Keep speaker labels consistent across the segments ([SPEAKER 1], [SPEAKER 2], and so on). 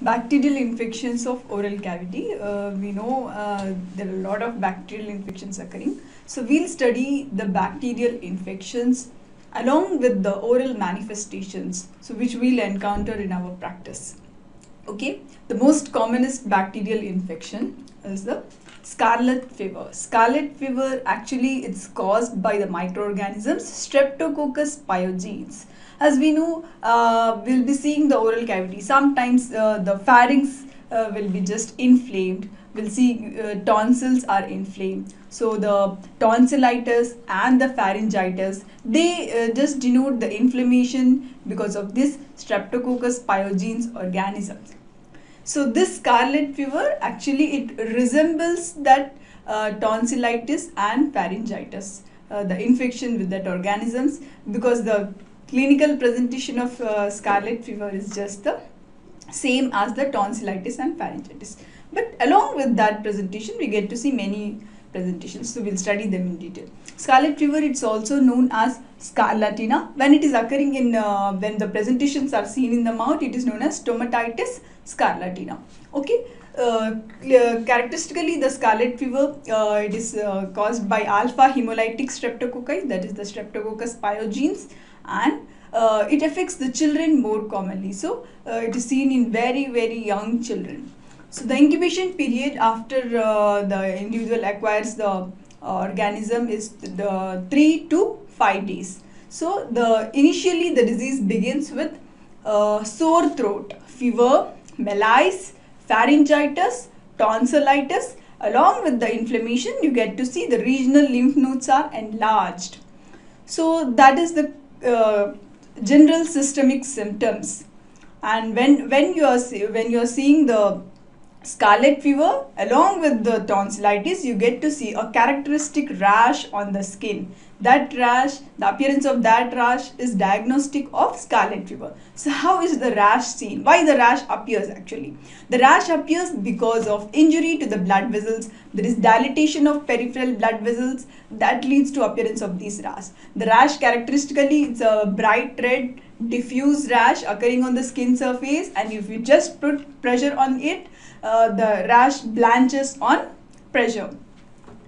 [SPEAKER 1] Bacterial infections of oral cavity. Uh, we know uh, there are a lot of bacterial infections occurring. So we'll study the bacterial infections along with the oral manifestations, so which we'll encounter in our practice. Okay, the most commonest bacterial infection is the scarlet fever. Scarlet fever actually it's caused by the microorganisms Streptococcus pyogenes as we know uh, we'll be seeing the oral cavity. Sometimes uh, the pharynx uh, will be just inflamed. We'll see uh, tonsils are inflamed. So the tonsillitis and the pharyngitis they uh, just denote the inflammation because of this streptococcus pyogenes organism. so this scarlet fever actually it resembles that uh, tonsillitis and pharyngitis the infection with that organisms because the clinical presentation of uh, scarlet fever is just the same as the tonsillitis and pharyngitis. But along with that presentation, we get to see many presentations. So we'll study them in detail. Scarlet fever, it's also known as scarlatina. When it is occurring in, uh, when the presentations are seen in the mouth, it is known as stomatitis scarlatina. Okay. Uh, characteristically, the scarlet fever, uh, it is uh, caused by alpha hemolytic streptococci, that is the streptococcus pyogenes and uh, it affects the children more commonly. So uh, it is seen in very very young children. So the incubation period after uh, the individual acquires the organism is the 3 to 5 days. So the initially the disease begins with uh, sore throat, fever, malaise, pharyngitis, tonsillitis. Along with the inflammation, you get to see the regional lymph nodes are enlarged. So that is the uh, general systemic symptoms. And when when you are when you are seeing the scarlet fever along with the tonsillitis you get to see a characteristic rash on the skin that rash, the appearance of that rash is diagnostic of scarlet fever. So how is the rash seen? Why the rash appears actually? The rash appears because of injury to the blood vessels. There is dilatation of peripheral blood vessels that leads to appearance of these rash. The rash characteristically it's a bright red diffuse rash occurring on the skin surface and if you just put pressure on it, uh, the rash blanches on pressure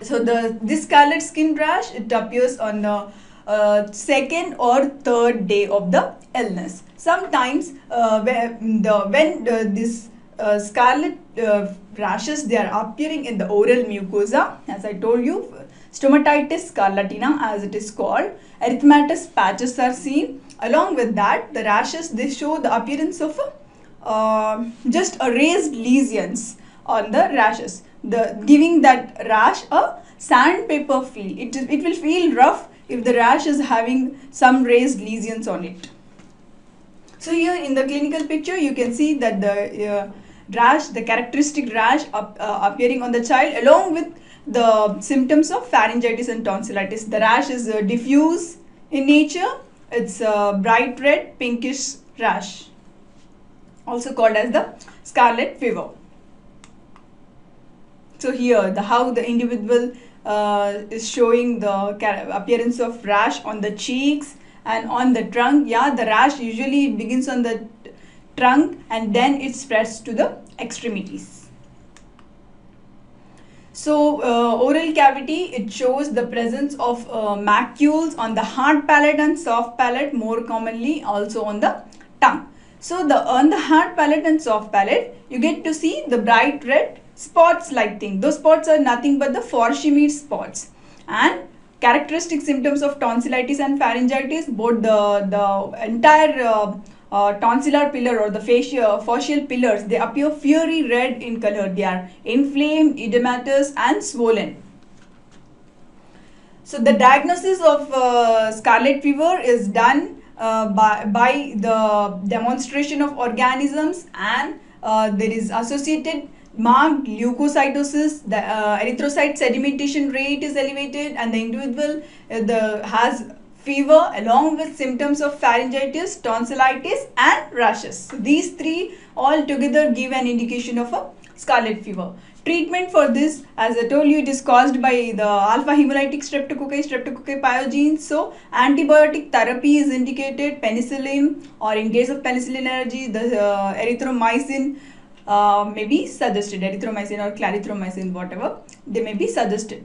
[SPEAKER 1] so the this scarlet skin rash it appears on the uh, second or third day of the illness. Sometimes uh, when the when uh, this uh, scarlet uh, rashes they are appearing in the oral mucosa. As i told you stomatitis scarlatina as it is called. Erythematous patches are seen. Along with that the rashes they show the appearance of uh, just a raised lesions on the rashes the giving that rash a sandpaper feel. It, it will feel rough if the rash is having some raised lesions on it. So here in the clinical picture you can see that the uh, rash, the characteristic rash up, uh, appearing on the child along with the symptoms of pharyngitis and tonsillitis. The rash is uh, diffuse in nature. It's a bright red pinkish rash also called as the scarlet fever. So here the how the individual uh, is showing the appearance of rash on the cheeks and on the trunk. Yeah, the rash usually begins on the trunk and then it spreads to the extremities. So uh, oral cavity, it shows the presence of uh, macules on the hard palate and soft palate more commonly also on the tongue. So the on the hard palate and soft palate, you get to see the bright red spots like thing. Those spots are nothing but the Forchheimer spots. And characteristic symptoms of tonsillitis and pharyngitis, both the, the entire uh, uh, tonsillar pillar or the facial, facial pillars, they appear fiery red in color. They are inflamed, edematous and swollen. So the diagnosis of uh, scarlet fever is done uh, by, by the demonstration of organisms and uh, there is associated marked leukocytosis, the uh, erythrocyte sedimentation rate is elevated and the individual uh, the, has fever along with symptoms of pharyngitis, tonsillitis and rashes. So these three all together give an indication of a scarlet fever. Treatment for this, as I told you, it is caused by the alpha hemolytic streptococci, streptococci pyogenes. So, antibiotic therapy is indicated, penicillin, or in case of penicillin allergy, the uh, erythromycin uh, may be suggested, erythromycin or clarithromycin, whatever, they may be suggested.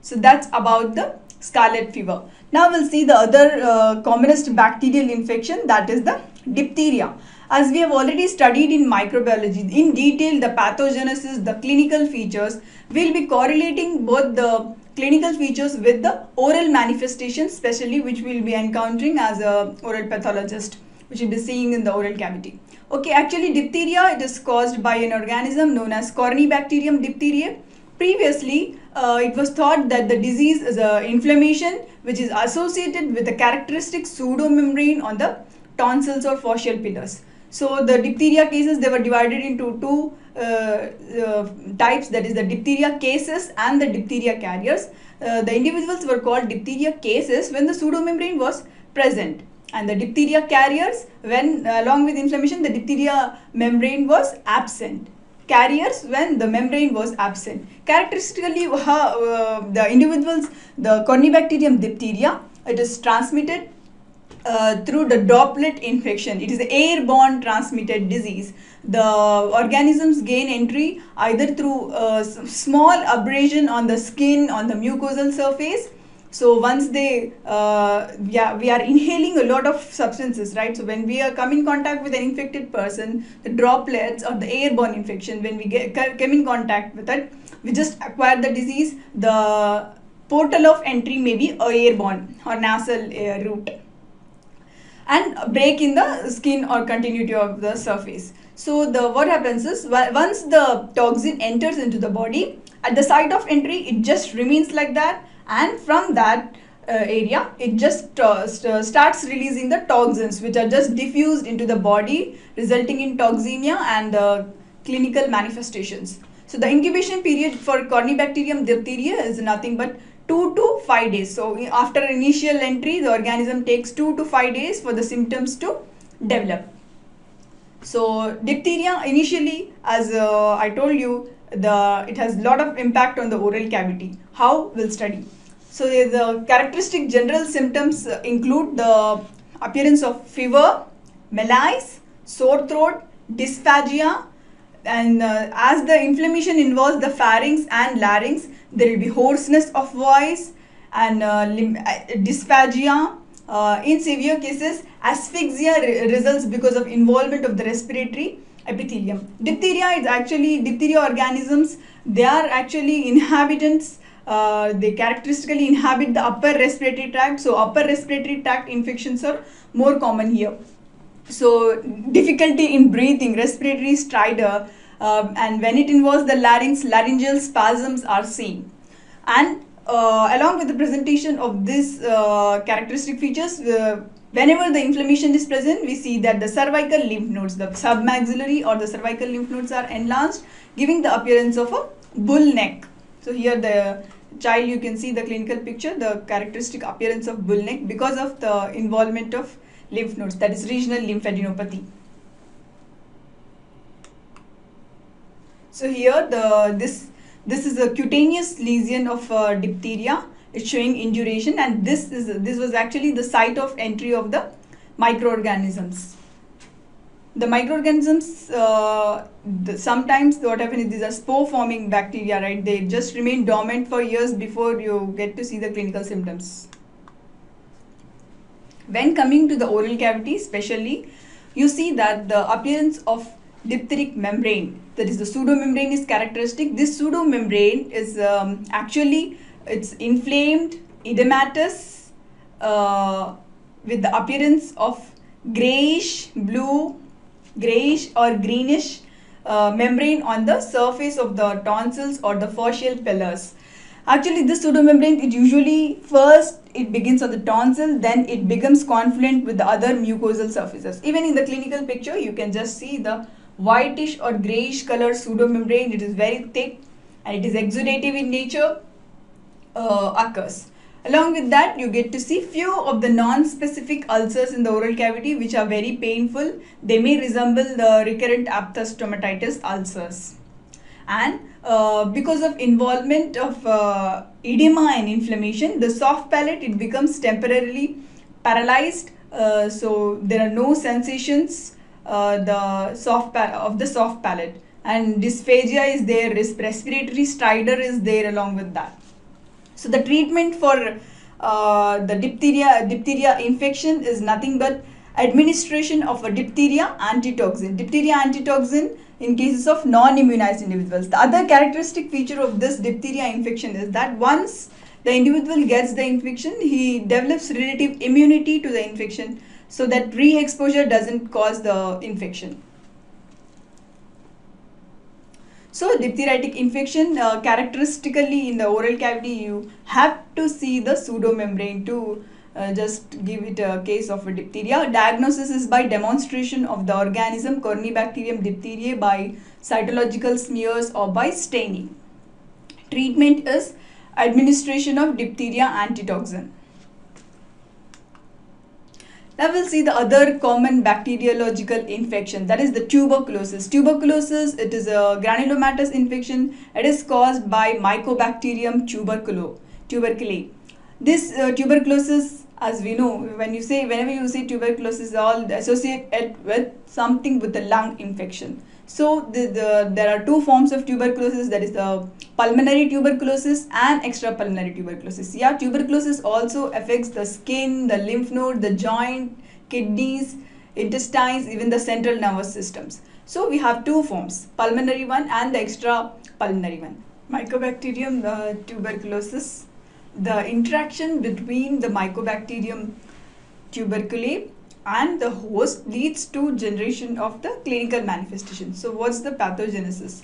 [SPEAKER 1] So that's about the scarlet fever. Now we'll see the other uh, commonest bacterial infection that is the diphtheria. As we have already studied in microbiology in detail the pathogenesis, the clinical features, we'll be correlating both the clinical features with the oral manifestations especially which we'll be encountering as a oral pathologist which we'll be seeing in the oral cavity. Okay, actually diphtheria it is caused by an organism known as Corynebacterium diphtheriae. Previously, uh, it was thought that the disease is a inflammation which is associated with a characteristic pseudomembrane on the tonsils or faucial pillars. So the diphtheria cases they were divided into two uh, uh, types that is the diphtheria cases and the diphtheria carriers. Uh, the individuals were called diphtheria cases when the pseudomembrane was present and the diphtheria carriers when along with inflammation the diphtheria membrane was absent carriers when the membrane was absent characteristically uh, the individuals the corynebacterium diphtheria it is transmitted uh, through the droplet infection. It is airborne transmitted disease. The organisms gain entry either through a small abrasion on the skin, on the mucosal surface. So once they, uh, yeah, we are inhaling a lot of substances, right? So when we are come in contact with an infected person, the droplets or the airborne infection, when we get come in contact with it, we just acquire the disease. The portal of entry may be airborne or nasal uh, route and break in the skin or continuity of the surface. So the what happens is once the toxin enters into the body at the site of entry it just remains like that and from that uh, area it just uh, st starts releasing the toxins which are just diffused into the body resulting in toxemia and uh, clinical manifestations. So the incubation period for Corynebacterium diphtheria is nothing but 2 to 5 days. So after initial entry, the organism takes 2 to 5 days for the symptoms to develop. So diphtheria initially, as uh, I told you, the it has a lot of impact on the oral cavity. How we'll study. So the characteristic general symptoms include the appearance of fever, malaise, sore throat, dysphagia, and uh, as the inflammation involves the pharynx and larynx, there will be hoarseness of voice and uh, uh dysphagia. Uh, in severe cases, asphyxia re results because of involvement of the respiratory epithelium. Diphtheria is actually diphtheria organisms. They are actually inhabitants. Uh, they characteristically inhabit the upper respiratory tract. So upper respiratory tract infections are more common here. So difficulty in breathing, respiratory stridor, um, and when it involves the larynx, laryngeal spasms are seen. And uh, along with the presentation of these uh, characteristic features, uh, whenever the inflammation is present, we see that the cervical lymph nodes, the submaxillary or the cervical lymph nodes are enlarged, giving the appearance of a bull neck. So here the child, you can see the clinical picture, the characteristic appearance of bull neck because of the involvement of lymph nodes, that is regional lymphadenopathy. So here the this this is a cutaneous lesion of uh, diphtheria. Showing induration and this is this was actually the site of entry of the microorganisms. The microorganisms uh, the, sometimes what happens is these are spore forming bacteria, right? They just remain dormant for years before you get to see the clinical symptoms. When coming to the oral cavity, especially, you see that the appearance of diphtheric membrane that is the pseudomembrane is characteristic this pseudomembrane is um, actually it's inflamed edematous uh, with the appearance of grayish blue grayish or greenish uh, membrane on the surface of the tonsils or the faucial pillars. Actually this pseudomembrane it usually first it begins on the tonsil then it becomes confluent with the other mucosal surfaces. Even in the clinical picture you can just see the whitish or grayish color pseudomembrane. It is very thick and it is exudative in nature uh, occurs. Along with that, you get to see few of the non-specific ulcers in the oral cavity which are very painful. They may resemble the recurrent aphthous stomatitis ulcers. And uh, because of involvement of uh, edema and inflammation, the soft palate, it becomes temporarily paralyzed. Uh, so there are no sensations uh, the soft of the soft palate and dysphagia is there respiratory stridor is there along with that so the treatment for uh, the diphtheria diphtheria infection is nothing but administration of a diphtheria antitoxin diphtheria antitoxin in cases of non-immunized individuals the other characteristic feature of this diphtheria infection is that once the individual gets the infection he develops relative immunity to the infection so that re-exposure doesn't cause the infection. So diphtheritic infection uh, characteristically in the oral cavity you have to see the pseudomembrane to uh, just give it a case of a diphtheria. Diagnosis is by demonstration of the organism Corynebacterium diphtheriae by cytological smears or by staining. Treatment is administration of diphtheria antitoxin. Now we'll see the other common bacteriological infection that is the tuberculosis. Tuberculosis it is a granulomatous infection. It is caused by Mycobacterium tuberculo tuberculi. This uh, tuberculosis as we know when you say whenever you say tuberculosis all associate it with something with the lung infection. So the, the, there are two forms of tuberculosis that is the pulmonary tuberculosis and extrapulmonary tuberculosis. Yeah, tuberculosis also affects the skin, the lymph node, the joint, kidneys, intestines, even the central nervous systems. So we have two forms, pulmonary one and the extrapulmonary one. Mycobacterium uh, tuberculosis, the interaction between the Mycobacterium tuberculi and the host leads to generation of the clinical manifestation. So what's the pathogenesis?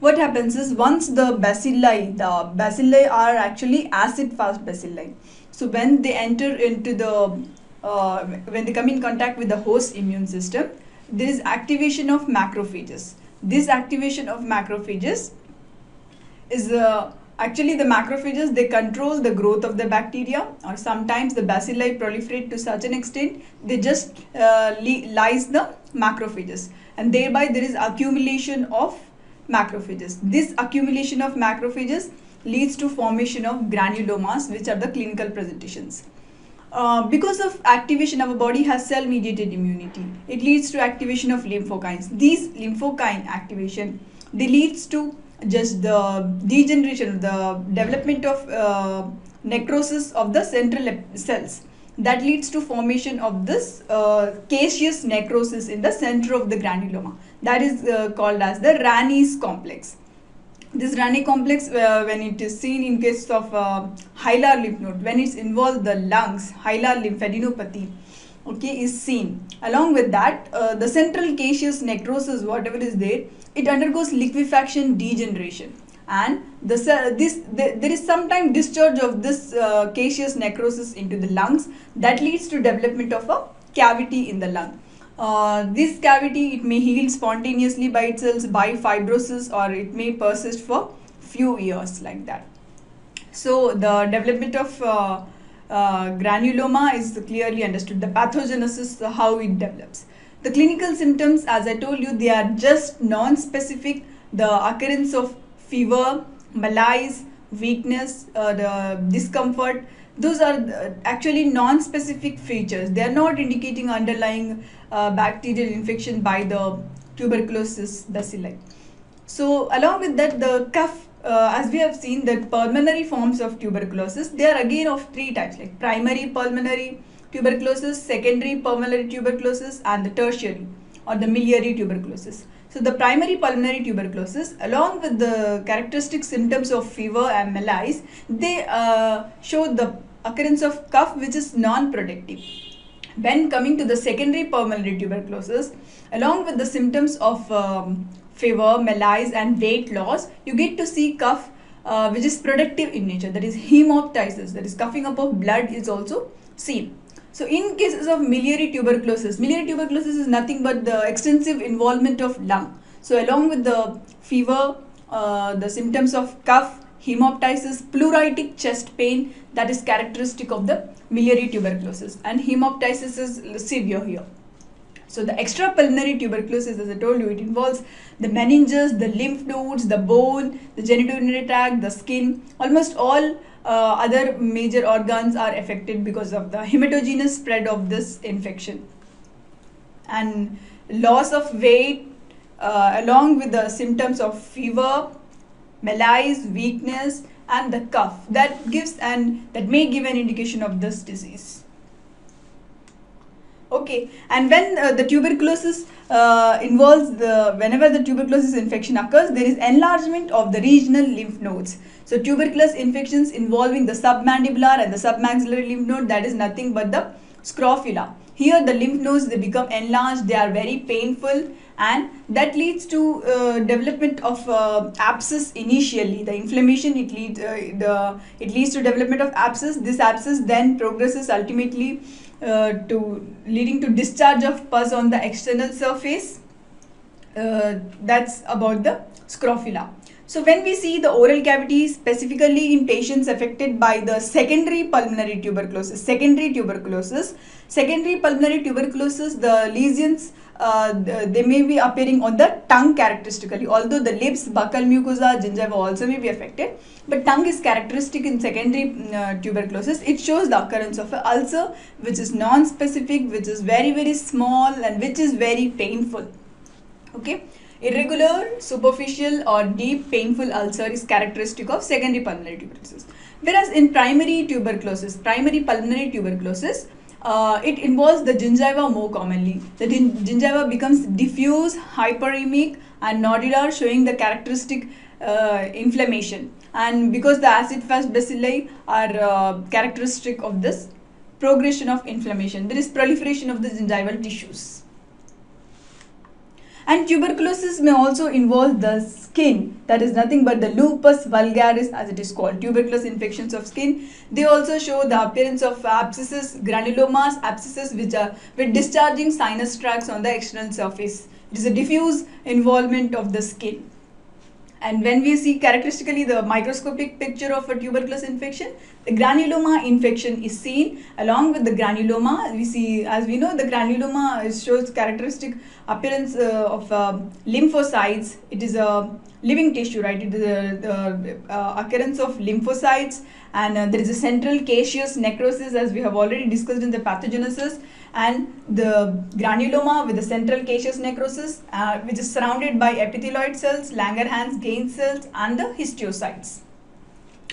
[SPEAKER 1] What happens is once the bacilli, the bacilli are actually acid fast bacilli. So when they enter into the, uh, when they come in contact with the host immune system, there is activation of macrophages. This activation of macrophages is uh, Actually, the macrophages, they control the growth of the bacteria or sometimes the bacilli proliferate to such an extent, they just uh, lyse the macrophages and thereby there is accumulation of macrophages. This accumulation of macrophages leads to formation of granulomas which are the clinical presentations. Uh, because of activation our body has cell mediated immunity it leads to activation of lymphokines these lymphokine activation they leads to just the degeneration, the development of uh, necrosis of the central cells. That leads to formation of this uh, caseous necrosis in the center of the granuloma. That is uh, called as the Raney's complex. This Raney complex uh, when it is seen in case of uh, hilar lymph node when it's involved the lungs hilar lymphadenopathy okay is seen. Along with that uh, the central caseous necrosis whatever is there it undergoes liquefaction degeneration and the, this the, there is sometimes discharge of this uh, caseous necrosis into the lungs that leads to development of a cavity in the lung. Uh, this cavity it may heal spontaneously by itself by fibrosis or it may persist for few years like that. So the development of uh, uh granuloma is clearly understood. The pathogenesis, how it develops. The clinical symptoms, as I told you, they are just non-specific. The occurrence of fever, malaise, weakness, uh, the discomfort, those are uh, actually non-specific features. They are not indicating underlying uh, bacterial infection by the tuberculosis bacilli. So along with that, the cough, uh, as we have seen, the pulmonary forms of tuberculosis, they are again of three types, like primary pulmonary, tuberculosis, secondary pulmonary tuberculosis and the tertiary or the miliary tuberculosis. So the primary pulmonary tuberculosis along with the characteristic symptoms of fever and malaise, they uh, show the occurrence of cough which is non-protective. When coming to the secondary pulmonary tuberculosis, along with the symptoms of um, fever, malaise and weight loss, you get to see cough uh, which is protective in nature that is hemoptysis that is coughing up of blood is also seen. So in cases of miliary tuberculosis, miliary tuberculosis is nothing but the extensive involvement of lung. So along with the fever, uh, the symptoms of cough, hemoptysis, pleuritic chest pain that is characteristic of the miliary tuberculosis and hemoptysis is severe here. So the extrapulmonary tuberculosis, as I told you, it involves the meninges, the lymph nodes, the bone, the genitourinary tract, the skin, almost all uh, other major organs are affected because of the hematogenous spread of this infection. And loss of weight, uh, along with the symptoms of fever, malaise, weakness, and the cough. That gives and that may give an indication of this disease. Okay, and when uh, the tuberculosis uh, involves the whenever the tuberculosis infection occurs, there is enlargement of the regional lymph nodes. So tuberculosis infections involving the submandibular and the submaxillary lymph node that is nothing but the scrofula. Here the lymph nodes they become enlarged, they are very painful and that leads to uh, development of uh, abscess initially the inflammation it leads uh, the it leads to development of abscess this abscess then progresses ultimately uh, to leading to discharge of pus on the external surface. Uh, that's about the scrofula. So when we see the oral cavity specifically in patients affected by the secondary pulmonary tuberculosis, secondary tuberculosis, secondary pulmonary tuberculosis, the lesions uh, they may be appearing on the tongue characteristically although the lips, buccal mucosa, gingiva also may be affected but tongue is characteristic in secondary uh, tuberculosis. It shows the occurrence of an ulcer which is non-specific, which is very very small and which is very painful. Okay. Irregular, superficial or deep painful ulcer is characteristic of secondary pulmonary tuberculosis. Whereas in primary tuberculosis, primary pulmonary tuberculosis, uh, it involves the gingiva more commonly. The gingiva becomes diffuse, hyperemic and nodular showing the characteristic uh, inflammation. And because the acid fast bacilli are uh, characteristic of this progression of inflammation, there is proliferation of the gingival tissues. And tuberculosis may also involve the skin, that is nothing but the lupus vulgaris as it is called, tuberculous infections of skin. They also show the appearance of abscesses, granulomas, abscesses which are with discharging sinus tracts on the external surface. It is a diffuse involvement of the skin. And when we see characteristically the microscopic picture of a tuberculous infection, the granuloma infection is seen along with the granuloma. We see, as we know, the granuloma shows characteristic appearance uh, of uh, lymphocytes. It is a living tissue, right? It is a, the uh, occurrence of lymphocytes and uh, there is a central caseous necrosis as we have already discussed in the pathogenesis and the granuloma with the central caseous necrosis uh, which is surrounded by epithelioid cells, Langerhans giant cells and the histiocytes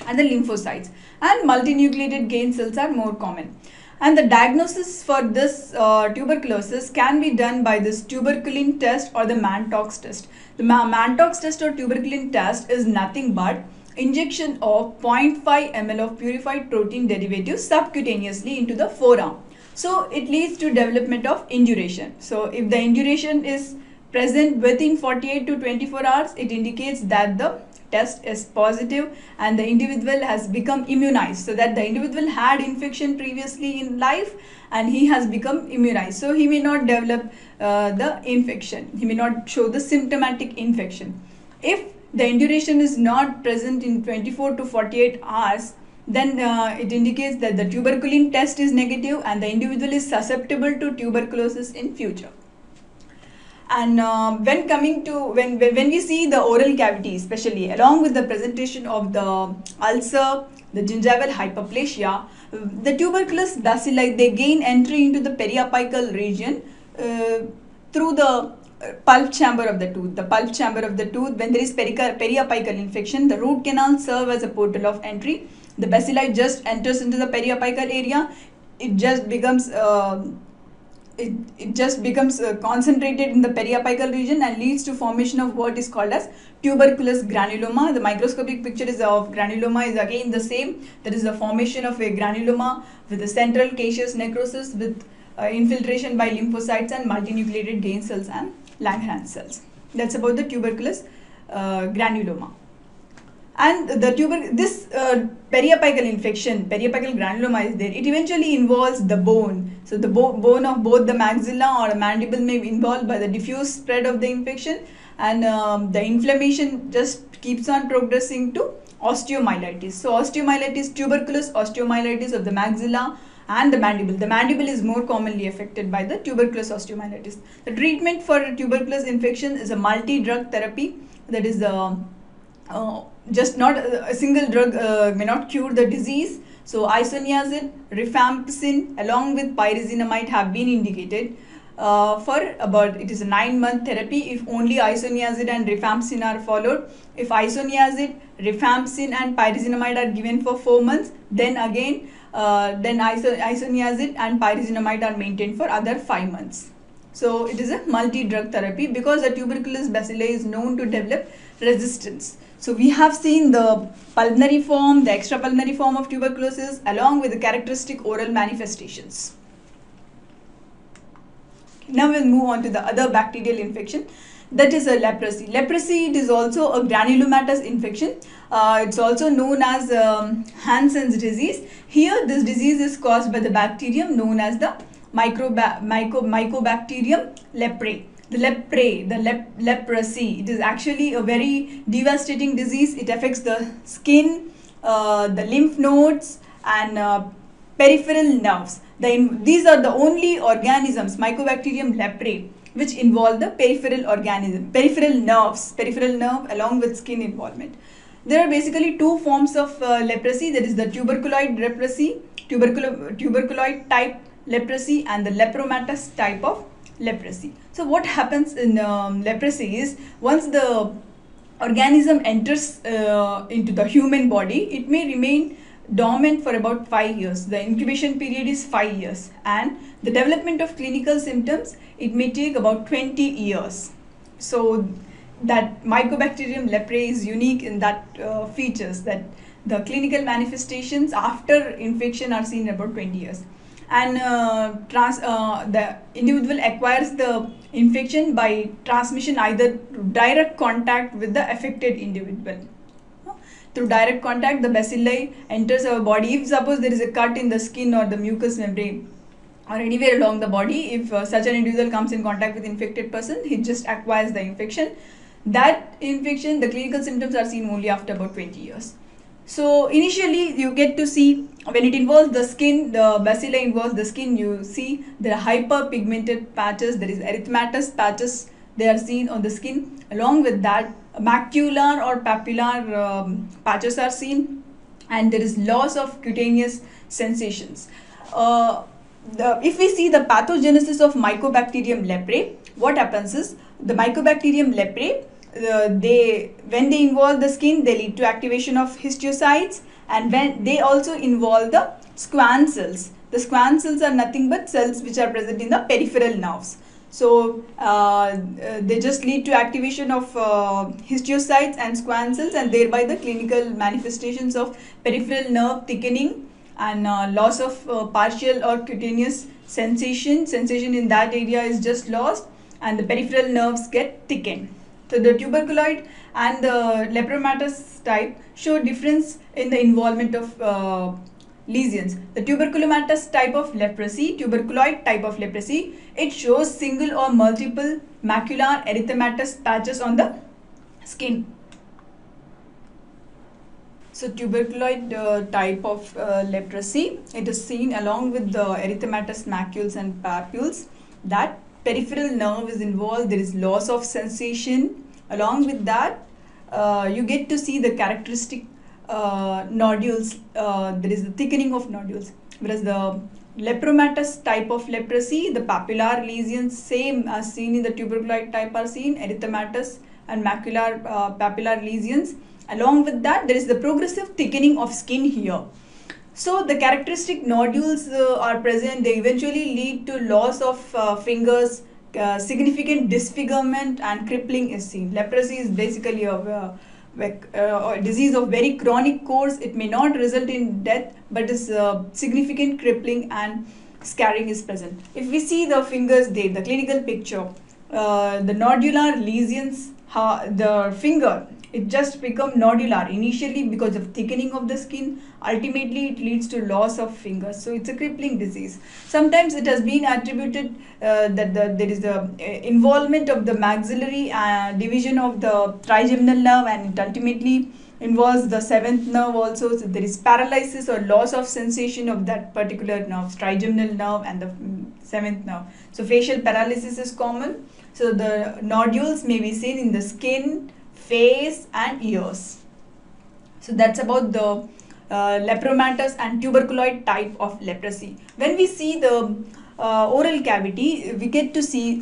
[SPEAKER 1] and the lymphocytes and multinucleated giant cells are more common. And the diagnosis for this uh, tuberculosis can be done by this tuberculin test or the Mantoux test. The Mantoux test or tuberculin test is nothing but injection of 0.5 ml of purified protein derivative subcutaneously into the forearm. So it leads to development of induration. So if the induration is present within 48 to 24 hours, it indicates that the test is positive and the individual has become immunized. So that the individual had infection previously in life and he has become immunized. So he may not develop uh, the infection. He may not show the symptomatic infection. If the induration is not present in 24 to 48 hours, then uh, it indicates that the tuberculin test is negative and the individual is susceptible to tuberculosis in future. And uh, when coming to, when, when we see the oral cavity especially along with the presentation of the ulcer, the gingival hyperplasia, the tuberculous bacilli, they gain entry into the periapical region uh, through the pulp chamber of the tooth. The pulp chamber of the tooth, when there is periapical infection, the root canal serve as a portal of entry the bacilli just enters into the periapical area it just becomes uh, it, it just becomes uh, concentrated in the periapical region and leads to formation of what is called as tuberculous granuloma. The microscopic picture is of granuloma is again the same. That is the formation of a granuloma with a central caseous necrosis with uh, infiltration by lymphocytes and multinucleated giant cells and Langerhans cells. That's about the tuberculous uh, granuloma and the tuber this uh, periapical infection periapical granuloma is there it eventually involves the bone so the bo bone of both the maxilla or mandible may be involved by the diffuse spread of the infection and um, the inflammation just keeps on progressing to osteomyelitis so osteomyelitis tuberculous osteomyelitis of the maxilla and the mandible. The mandible is more commonly affected by the tuberculous osteomyelitis. The treatment for tuberculous infection is a multi-drug therapy that is the uh, just not a, single drug uh, may not cure the disease. So isoniazid, rifampicin along with pyrazinamide have been indicated. uh, for about it is a nine month therapy if only isoniazid and rifampicin are followed. If isoniazid, rifampicin and pyrazinamide are given for four months, then again uh, then iso isoniazid and pyrazinamide are maintained for other five months. So it is a multi-drug therapy because the tuberculosis bacilli is known to develop resistance. So we have seen the pulmonary form, the extrapulmonary form of tuberculosis along with the characteristic oral manifestations. Now we'll move on to the other bacterial infection that is a leprosy. Leprosy it is also a granulomatous infection. Uh, it's also known as um, Hansen's disease. Here this disease is caused by the bacterium known as the microba myco mycobacterium leprae. The leprae, the lep leprosy, it is actually a very devastating disease. It affects the skin, uh, the lymph nodes and uh, peripheral nerves. The, these are the only organisms, Mycobacterium leprae, which involve the peripheral organism, peripheral nerves, peripheral nerve along with skin involvement. There are basically two forms of uh, leprosy, that is the tuberculoid leprosy, tuberculo tuberculoid type leprosy and the lepromatous type of leprosy. So what happens in um, leprosy is once the organism enters uh, into the human body, it may remain dormant for about 5 years. The incubation period is 5 years and the development of clinical symptoms, it may take about 20 years. So that Mycobacterium leprae is unique in that uh, features that the clinical manifestations after infection are seen about 20 years and uh, trans, uh, the individual acquires the infection by transmission either direct contact with the affected individual. Through direct contact the bacilli enters our body. If suppose there is a cut in the skin or the mucous membrane or anywhere along the body if uh, such an individual comes in contact with infected person he just acquires the infection. That infection the clinical symptoms are seen only after about 20 years so initially you get to see when it involves the skin the bacilli involves the skin you see there are hyperpigmented patches there is erythematous patches they are seen on the skin along with that macular or papular um, patches are seen and there is loss of cutaneous sensations. Uh, the, if we see the pathogenesis of Mycobacterium leprae, what happens is the Mycobacterium leprae, they when they involve the skin, they lead to activation of histiocytes and when they also involve the Schwann cells. The Schwann cells are nothing but cells which are present in the peripheral nerves. So uh, uh, they just lead to activation of uh, histiocytes and Schwann cells and thereby the clinical manifestations of peripheral nerve thickening and uh, loss of uh, partial or cutaneous sensation. Sensation in that area is just lost and the peripheral nerves get thickened. So the tuberculoid and the lepromatous type show difference in the involvement of uh, lesions. The tuberculomatous type of leprosy, tuberculoid type of leprosy, it shows single or multiple macular erythematous patches on the skin. So tuberculoid uh, type of uh, leprosy, it is seen along with the erythematous macules and papules that peripheral nerve is involved, there is loss of sensation. Along with that, uh, you get to see the characteristic uh, nodules, uh, there is the thickening of nodules. Whereas the lepromatous type of leprosy, the papular lesions, same as seen in the tuberculoid type are seen, erythematous and macular uh, papular lesions. Along with that, there is the progressive thickening of skin here. So the characteristic nodules uh, are present, they eventually lead to loss of uh, fingers, uh, significant disfigurement and crippling is seen. Leprosy is basically a uh, disease of very chronic course, it may not result in death, but is uh, significant crippling and scarring is present. If we see the fingers there, the clinical picture, uh, the nodular lesions, the finger it just become nodular. Initially because of thickening of the skin ultimately it leads to loss of fingers. So it's a crippling disease. Sometimes it has been attributed uh, that the, there is the uh, involvement of the maxillary uh, division of the trigeminal nerve and it ultimately involves the seventh nerve also. So there is paralysis or loss of sensation of that particular nerve trigeminal nerve and the mm, seventh nerve. So facial paralysis is common so the nodules may be seen in the skin face and ears. So that's about the uh, lepromatous and tuberculoid type of leprosy. When we see the uh, oral cavity, we get to see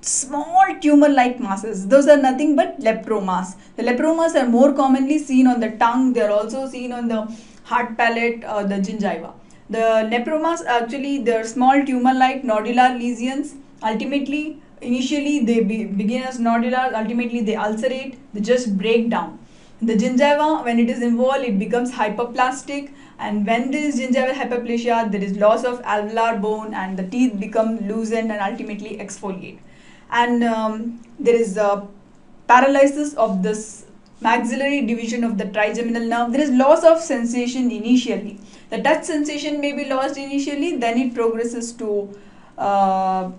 [SPEAKER 1] small tumor-like masses. Those are nothing but lepromas. The lepromas are more commonly seen on the tongue. They are also seen on the hard palate or the gingiva. The lepromas actually they are small tumor-like nodular lesions. Ultimately, initially they be, begin as nodular. Ultimately, they ulcerate. They just break down. The gingiva, when it is involved, it becomes hyperplastic and when there is gingival hyperplasia, there is loss of alveolar bone and the teeth become loosened and ultimately exfoliate. And um, there is a paralysis of this maxillary division of the trigeminal nerve. There is loss of sensation initially. The touch sensation may be lost initially, then it progresses to uh,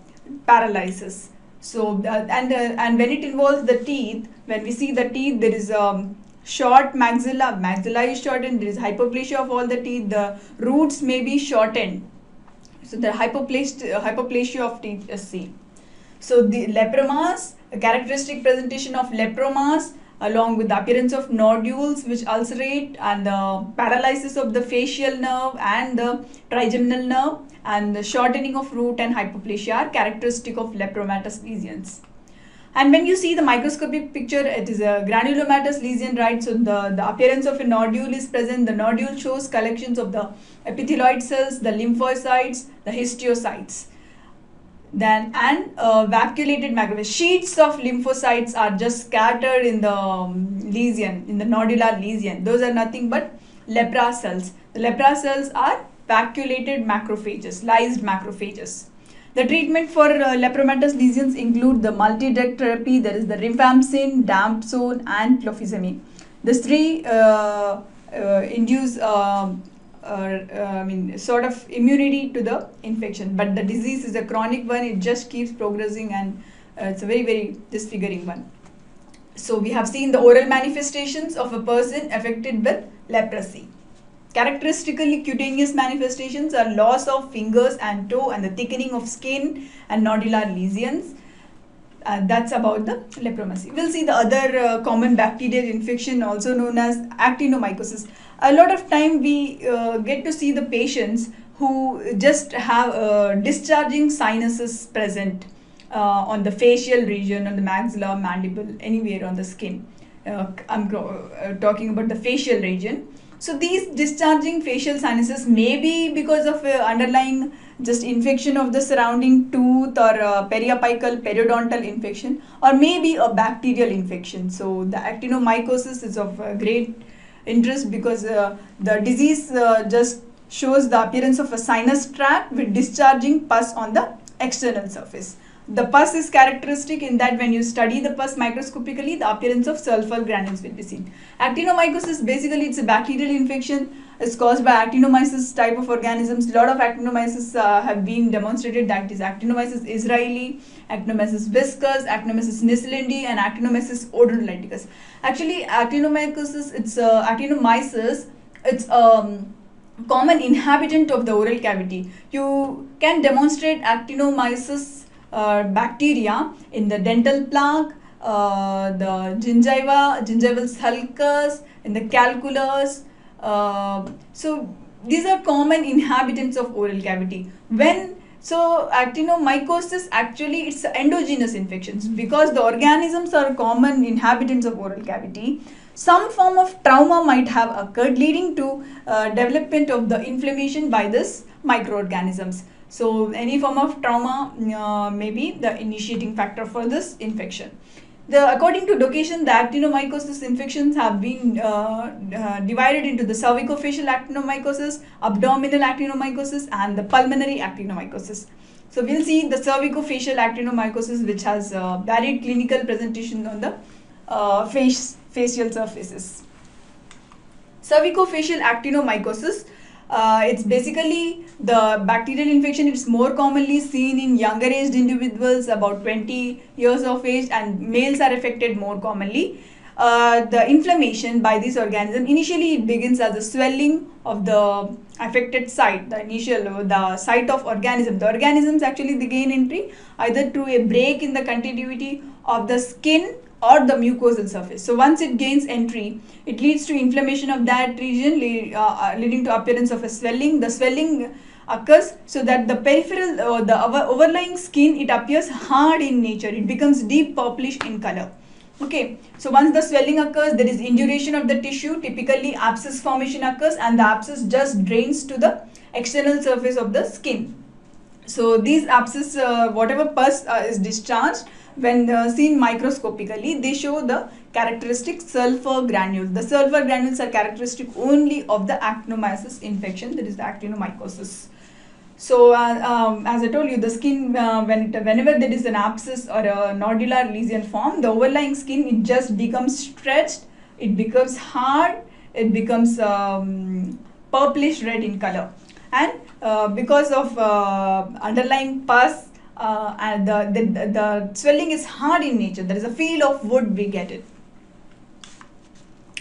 [SPEAKER 1] paralysis. So, uh, and, uh, and when it involves the teeth, when we see the teeth, there is a um, short maxilla, maxilla is shortened, there is hyperplasia of all the teeth, the roots may be shortened. So the hyperplasia, hyperplasia of teeth is seen. So the lepromas, a characteristic presentation of lepromas along with the appearance of nodules which ulcerate and the paralysis of the facial nerve and the trigeminal nerve and the shortening of root and hyperplasia are characteristic of lepromatous lesions. And when you see the microscopic picture, it is a granulomatous lesion, right? So the, the appearance of a nodule is present. The nodule shows collections of the epithelioid cells, the lymphocytes, the histiocytes. Then and uh, vacuolated macrophage sheets of lymphocytes are just scattered in the um, lesion, in the nodular lesion. Those are nothing but lepra cells. The lepra cells are vacuolated macrophages, lysed macrophages. The treatment for uh, lepromatous lesions include the multi-drug therapy, there is the rifampicin, dapsone and clofazimine. These three uh, uh, induce uh, uh, I mean sort of immunity to the infection but the disease is a chronic one it just keeps progressing and uh, it's a very very disfiguring one. So we have seen the oral manifestations of a person affected with leprosy. Characteristically cutaneous manifestations are loss of fingers and toe and the thickening of skin and nodular lesions. Uh, that's about the lepromasy. We'll see the other uh, common bacterial infection also known as actinomycosis. A lot of time we uh, get to see the patients who just have uh, discharging sinuses present uh, on the facial region, on the maxilla, mandible, anywhere on the skin. Uh, I'm talking about the facial region so these discharging facial sinuses may be because of uh, underlying just infection of the surrounding tooth or uh, periapical periodontal infection or maybe a bacterial infection. So the actinomycosis is of uh, great interest because uh, the disease uh, just shows the appearance of a sinus tract with discharging pus on the external surface. The pus is characteristic in that when you study the pus microscopically, the appearance of sulfur granules will be seen. Actinomycosis, basically it's a bacterial infection. It's caused by actinomyces type of organisms. A lot of actinomyces uh, have been demonstrated that is actinomyces israelii, actinomyces viscus, actinomyces naeslundii and actinomyces odontolyticus. Actually, actinomycosis, it's uh, actinomyces, it's um, common inhabitant of the oral cavity. You can demonstrate actinomyces bacteria in the dental plaque, uh, the gingiva, gingival sulcus, in the calculus. Uh, so these are common inhabitants of oral cavity. When so actinomycosis actually it's endogenous infections because the organisms are common inhabitants of oral cavity. Some form of trauma might have occurred leading to uh, development of the inflammation by this microorganisms. So any form of trauma uh, may be the initiating factor for this infection. The, according to Dokeshan, the actinomycosis infections have been uh, uh, divided into the cervicofacial actinomycosis, abdominal actinomycosis and the pulmonary actinomycosis. So we'll see the cervicofacial actinomycosis which has uh, varied clinical presentation on the uh, face, facial surfaces. Cervicofacial actinomycosis uh, it's basically the bacterial infection. It's more commonly seen in younger aged individuals, about 20 years of age, and males are affected more commonly. Uh, the inflammation by this organism initially it begins as a swelling of the affected site the initial the site of organism the organisms actually they gain entry either through a break in the continuity of the skin or the mucosal surface. So once it gains entry, it leads to inflammation of that region, uh, uh, leading to appearance of a swelling. The swelling occurs so that the peripheral uh, the overlying skin it appears hard in nature. It becomes deep purplish in color. Okay. So once the swelling occurs there is induration of the tissue. Typically abscess formation occurs and the abscess just drains to the external surface of the skin. So these abscess uh, whatever pus uh, is discharged when uh, seen microscopically they show the characteristic sulfur granules. The sulfur granules are characteristic only of the actinomyces infection that is the actinomycosis. So uh, um, as I told you the skin uh, when it, whenever there is an abscess or a nodular lesion form the overlying skin it just becomes stretched it becomes hard it becomes um, purplish red in color and uh, because of uh, underlying pus uh, and the, the, the swelling is hard in nature. There is a feel of wood, we get it.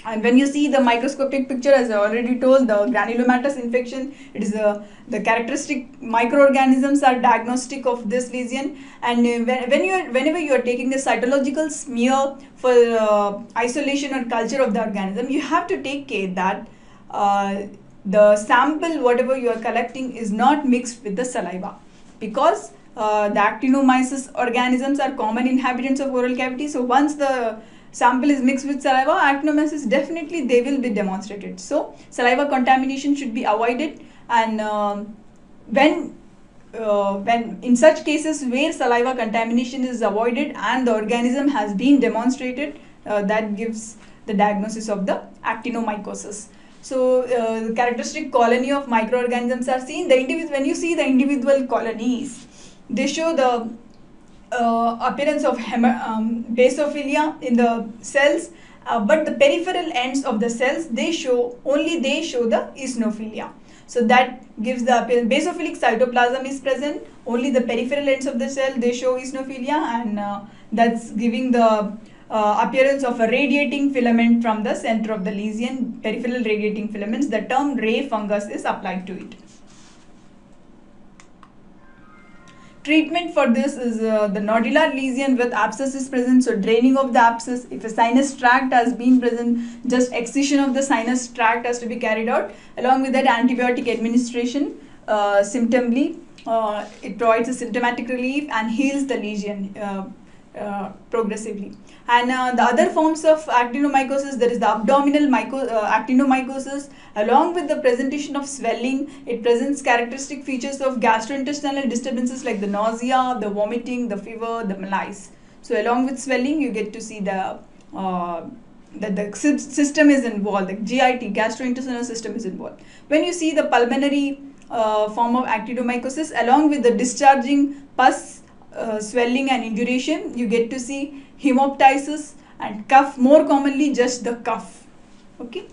[SPEAKER 1] And when you see the microscopic picture, as I already told, the granulomatous infection, it is a, the characteristic microorganisms are diagnostic of this lesion. And when, when you are, whenever you are taking the cytological smear for uh, isolation or culture of the organism, you have to take care that uh, the sample, whatever you are collecting, is not mixed with the saliva because uh, the actinomyces organisms are common inhabitants of oral cavity. So once the sample is mixed with saliva, actinomyces definitely they will be demonstrated. So saliva contamination should be avoided and um, when uh, when in such cases where saliva contamination is avoided and the organism has been demonstrated, uh, that gives the diagnosis of the actinomycosis. So uh, characteristic colony of microorganisms are seen. The individual when you see the individual colonies, they show the uh, appearance of um, basophilia in the cells uh, but the peripheral ends of the cells they show only they show the eosinophilia. So that gives the appearance basophilic cytoplasm is present only the peripheral ends of the cell they show eosinophilia and uh, that's giving the uh, appearance of a radiating filament from the center of the lesion peripheral radiating filaments the term ray fungus is applied to it Treatment for this is uh, the nodular lesion with abscess is present, so draining of the abscess. If a sinus tract has been present, just excision of the sinus tract has to be carried out. Along with that, antibiotic administration uh, symptomly, uh, it provides a symptomatic relief and heals the lesion. Uh, progressively. And uh, the other forms of actinomycosis, there is the abdominal myco uh, actinomycosis. Along with the presentation of swelling, it presents characteristic features of gastrointestinal disturbances like the nausea, the vomiting, the fever, the malaise. So along with swelling, you get to see the uh, that the system is involved, the GIT, gastrointestinal system is involved. When you see the pulmonary uh, form of actinomycosis along with the discharging pus uh, swelling and induration, you get to see hemoptysis and cough, more commonly just the cough. Okay.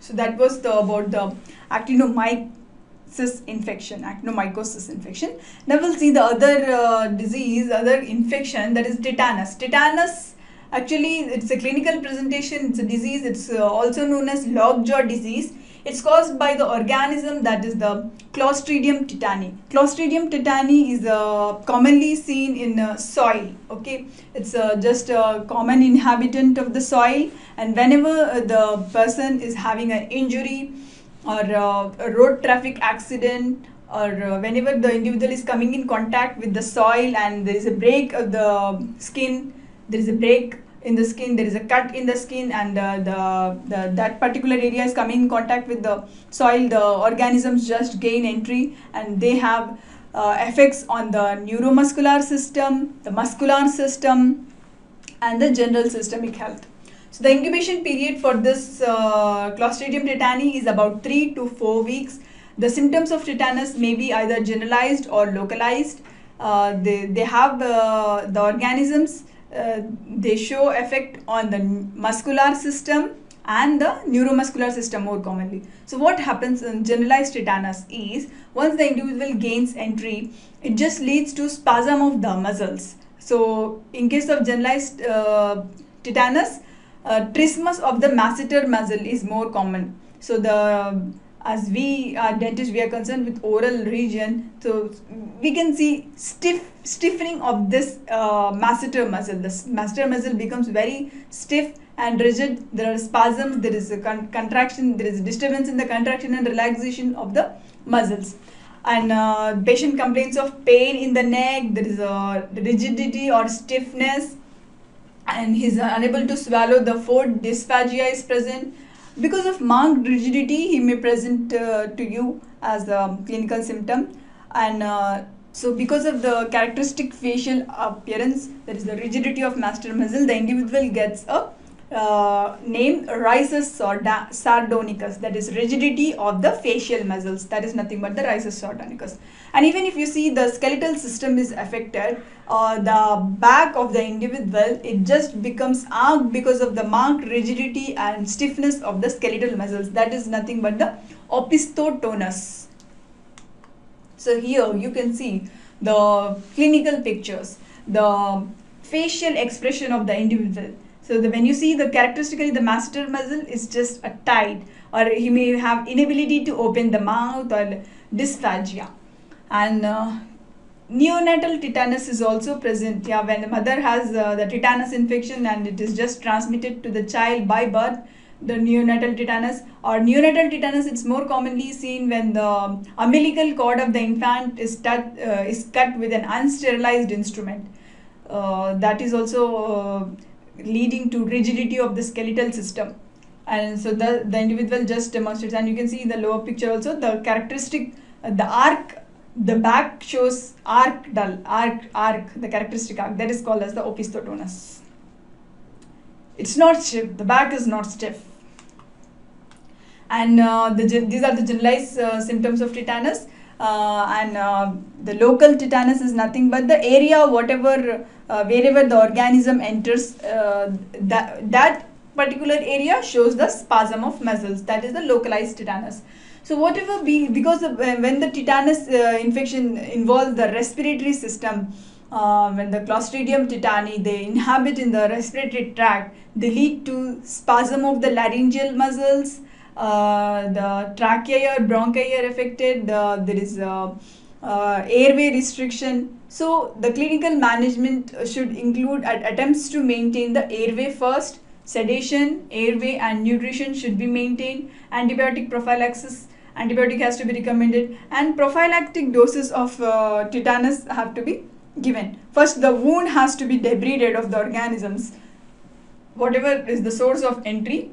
[SPEAKER 1] So that was the about the actinomyces infection, actinomycosis infection. Now we'll see the other uh, disease, other infection that is tetanus. Tetanus actually it's a clinical presentation, it's a disease, it's uh, also known as lockjaw disease it's caused by the organism that is the Clostridium tetani. Clostridium tetani is uh, commonly seen in uh, soil. Okay, it's uh, just a common inhabitant of the soil, and whenever uh, the person is having an injury or uh, a road traffic accident or uh, whenever the individual is coming in contact with the soil and there is a break of the skin, there is a break in the skin there is a cut in the skin and uh, the, the that particular area is coming in contact with the soil. The organisms just gain entry and they have uh, effects on the neuromuscular system the muscular system and the general systemic health. So the incubation period for this uh, clostridium tetani is about 3 to 4 weeks. The symptoms of tetanus may be either generalized or localized. Uh, they, they have uh, the organisms uh, they show effect on the muscular system and the neuromuscular system more commonly. So what happens in generalized tetanus is once the individual gains entry, it just leads to spasm of the muscles. So in case of generalized uh, tetanus, uh, trismus of the masseter muscle is more common. So the as we are dentists, we are concerned with oral region. So we can see stiff stiffening of this uh, masseter muscle. The masseter muscle becomes very stiff and rigid. There are spasms. There is a con contraction. There is disturbance in the contraction and relaxation of the muscles. And uh, patient complains of pain in the neck. There is a rigidity or stiffness, and he's unable to swallow. The food dysphagia is present because of marked rigidity, he may present uh, to you as a clinical symptom. And uh, so because of the characteristic facial appearance, that is the rigidity of masseter muscle, the individual gets a uh, name Risus sardonicus, that is rigidity of the facial muscles, that is nothing but the Risus sardonicus. And even if you see the skeletal system is affected, uh, the back of the individual, it just becomes arched because of the marked rigidity and stiffness of the skeletal muscles. That is nothing but the opisthotonus. So here you can see the clinical pictures, the facial expression of the individual. So the, when you see the characteristically the masseter muscle is just a tight or he may have inability to open the mouth or dysphagia. And uh, neonatal tetanus is also present yeah when the mother has uh, the tetanus infection and it is just transmitted to the child by birth the neonatal tetanus or neonatal tetanus it's more commonly seen when the umbilical cord of the infant is, cut, uh, is cut with an unsterilized instrument uh, that is also uh, leading to rigidity of the skeletal system and so the, the individual just demonstrates and you can see in the lower picture also the characteristic uh, the arc the back shows arc dull, arc, arc, the characteristic arc that is called as the opisthotonus. It's not stiff, the back is not stiff. And uh, the, these are the generalized uh, symptoms of tetanus. Uh, and uh, the local tetanus is nothing but the area whatever uh, wherever the organism enters that that particular area shows the spasm of muscles that is the localized tetanus so whatever be because when the tetanus uh, infection involves the respiratory system, uh, when the Clostridium tetani they inhabit in the respiratory tract, they lead to spasm of the laryngeal muscles. Uh, the trachea or bronchi are affected. there is uh, airway restriction. So the clinical management should include attempts to maintain the airway first sedation, airway and nutrition should be maintained, antibiotic prophylaxis antibiotic has to be recommended and prophylactic doses of uh, tetanus have to be given. First the wound has to be debrided of the organisms. Whatever is the source of entry,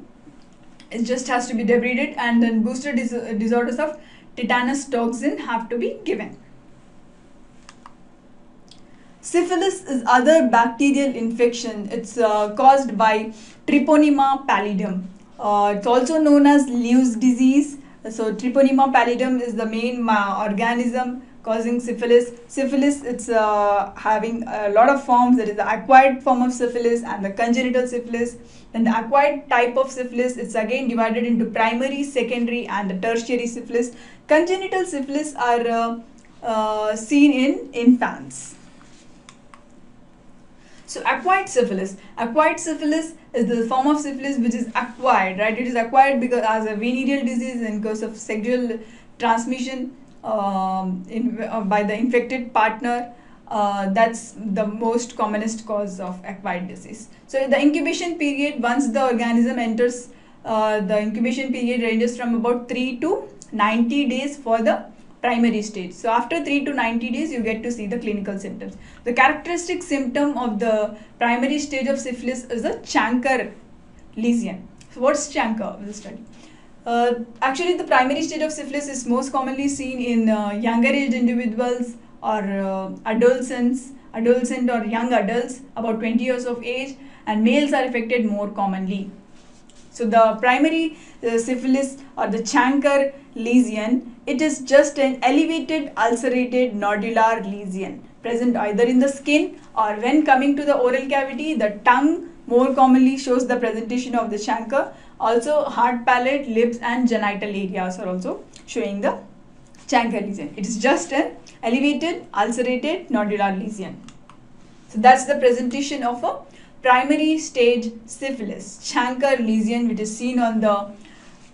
[SPEAKER 1] it just has to be debrided and then booster dis disorders of tetanus toxin have to be given. Syphilis is other bacterial infection. It's uh, caused by Treponema pallidum. Uh, it's also known as Lues disease so Treponema pallidum is the main organism causing syphilis. Syphilis, it's uh, having a lot of forms. There is the acquired form of syphilis and the congenital syphilis. Then the acquired type of syphilis, it's again divided into primary, secondary and the tertiary syphilis. Congenital syphilis are uh, uh, seen in infants. So acquired syphilis. Acquired syphilis is the form of syphilis which is acquired, right? It is acquired because as a venereal disease in course of sexual transmission um, in, uh, by the infected partner. Uh, that's the most commonest cause of acquired disease. So the incubation period, once the organism enters, uh, the incubation period ranges from about 3 to 90 days for the primary stage. So after 3 to 90 days, you get to see the clinical symptoms. The characteristic symptom of the primary stage of syphilis is a chancre lesion. So what's chancre? We'll study. Uh, actually, the primary stage of syphilis is most commonly seen in uh, younger age individuals or uh, adolescents, adolescent or young adults about 20 years of age and males are affected more commonly. So the primary uh, syphilis or the chancre lesion, it is just an elevated ulcerated nodular lesion present either in the skin or when coming to the oral cavity, the tongue more commonly shows the presentation of the chancre. Also hard palate, lips and genital areas are also showing the chancre lesion. It is just an elevated ulcerated nodular lesion. So that's the presentation of a primary stage syphilis, chancre lesion which is seen on the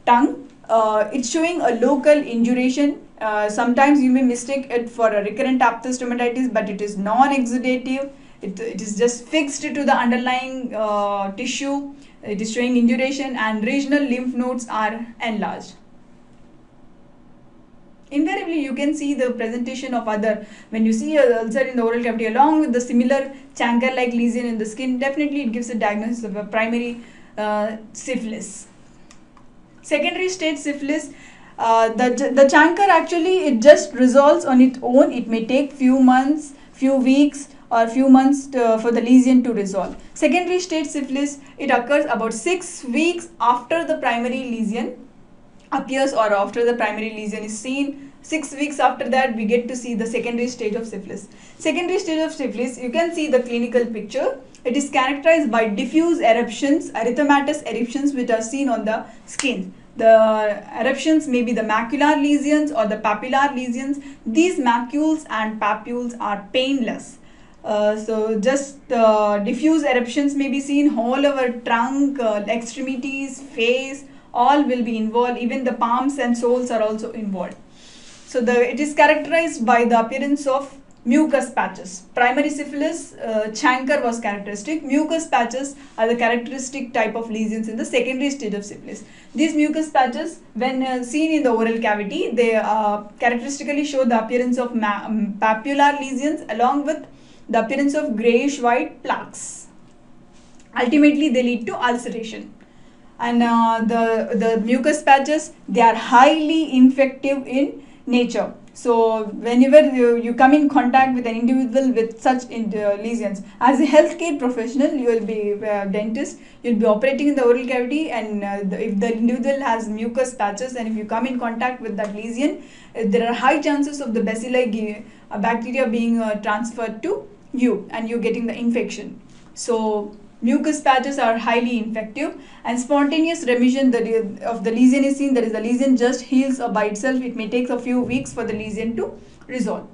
[SPEAKER 1] tongue uh, it's showing a local induration. Uh, sometimes you may mistake it for a recurrent aphthous stomatitis, but it is non-exudative. It, it is just fixed to the underlying uh, tissue. It is showing induration and regional lymph nodes are enlarged. Invariably you can see the presentation of other when you see a ulcer in the oral cavity along with the similar chancre like lesion in the skin definitely it gives a diagnosis of a primary uh, syphilis. Secondary stage syphilis uh, the, the chancre actually it just resolves on its own. It may take few months few weeks or few months to, for the lesion to resolve secondary stage syphilis it occurs about six weeks after the primary lesion appears or after the primary lesion is seen. Six weeks after that we get to see the secondary stage of syphilis. Secondary stage of syphilis you can see the clinical picture. It is characterized by diffuse eruptions erythematous eruptions which are seen on the skin. The eruptions may be the macular lesions or the papillar lesions. These macules and papules are painless uh, so just uh, diffuse eruptions may be seen all over trunk uh, extremities face all will be involved. Even the palms and soles are also involved. So the it is characterized by the appearance of mucous patches. Primary syphilis uh, chancre was characteristic. Mucous patches are the characteristic type of lesions in the secondary stage of syphilis. These mucous patches when uh, seen in the oral cavity they characteristically show the appearance of um, papular lesions along with the appearance of grayish white plaques. Ultimately they lead to ulceration. And uh, the the mucous patches they are highly infective in nature. So whenever you, you come in contact with an individual with such uh, lesions as a healthcare professional you will be uh, dentist you'll be operating in the oral cavity and uh, the, if the individual has mucous patches and if you come in contact with that lesion uh, there are high chances of the bacilli bacteria being transferred to you and you're getting the infection so Mucous patches are highly infective and spontaneous remission of the lesion is seen that is the lesion just heals by itself. It may take a few weeks for the lesion to resolve.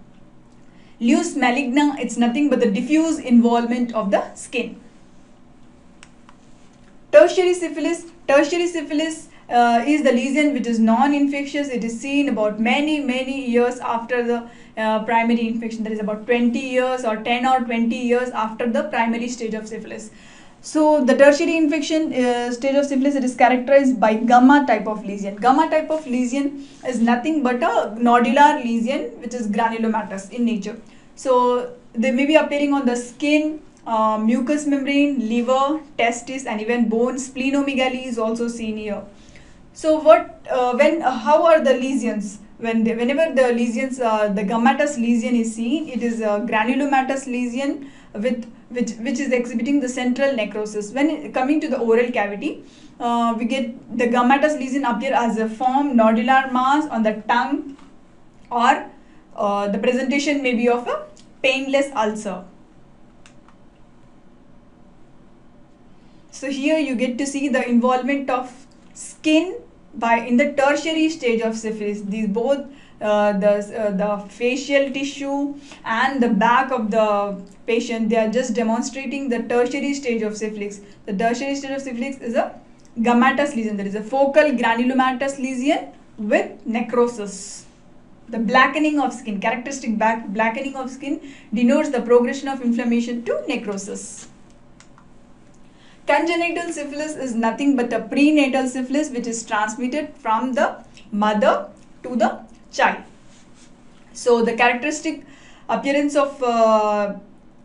[SPEAKER 1] Lues maligna, it's nothing but the diffuse involvement of the skin. Tertiary syphilis, tertiary syphilis uh, is the lesion which is non-infectious. It is seen about many, many years after the uh, primary infection. That is about 20 years or 10 or 20 years after the primary stage of syphilis. So the tertiary infection uh, stage of syphilis it is characterized by gumma type of lesion. Gumma type of lesion is nothing but a nodular lesion which is granulomatous in nature. So they may be appearing on the skin, uh, mucous membrane, liver, testis and even bone. Splenomegaly is also seen here. So what, uh, when, uh, how are the lesions? When they, whenever the lesions, uh, the gummatous lesion is seen, it is a granulomatous lesion with which which is exhibiting the central necrosis. When coming to the oral cavity, uh, we get the gummatous lesion appear as a form nodular mass on the tongue, or uh, the presentation may be of a painless ulcer. So here you get to see the involvement of skin by in the tertiary stage of syphilis. These both uh, the, uh, the facial tissue and the back of the patient, they are just demonstrating the tertiary stage of syphilis. The tertiary stage of syphilis is a gummatous lesion. There is a focal granulomatous lesion with necrosis. The blackening of skin, characteristic back blackening of skin denotes the progression of inflammation to necrosis. Congenital syphilis is nothing but a prenatal syphilis which is transmitted from the mother to the child. So the characteristic appearance of uh,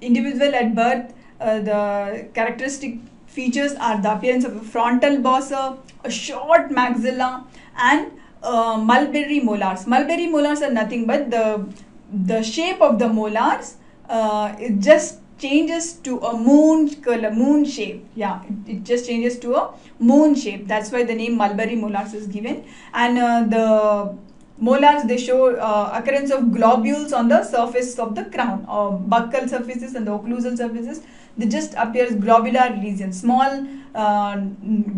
[SPEAKER 1] individual at birth, uh, the characteristic features are the appearance of a frontal bossa, a short maxilla and uh, mulberry molars. Mulberry molars are nothing but the, the shape of the molars uh, it just changes to a moon color, moon shape. Yeah, it, just changes to a moon shape. That's why the name mulberry molars is given. And uh, the Molars, they show uh, occurrence of globules on the surface of the crown or buccal surfaces and the occlusal surfaces. They just appears globular lesions. Small uh,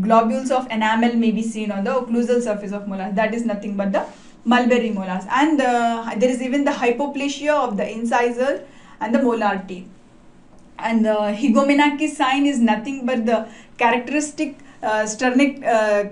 [SPEAKER 1] globules of enamel may be seen on the occlusal surface of molars. That is nothing but the mulberry molars. And uh, there is even the hypoplasia of the incisor and the molar teeth. And the Higoumenakis sign is nothing but the characteristic uh, sternic uh,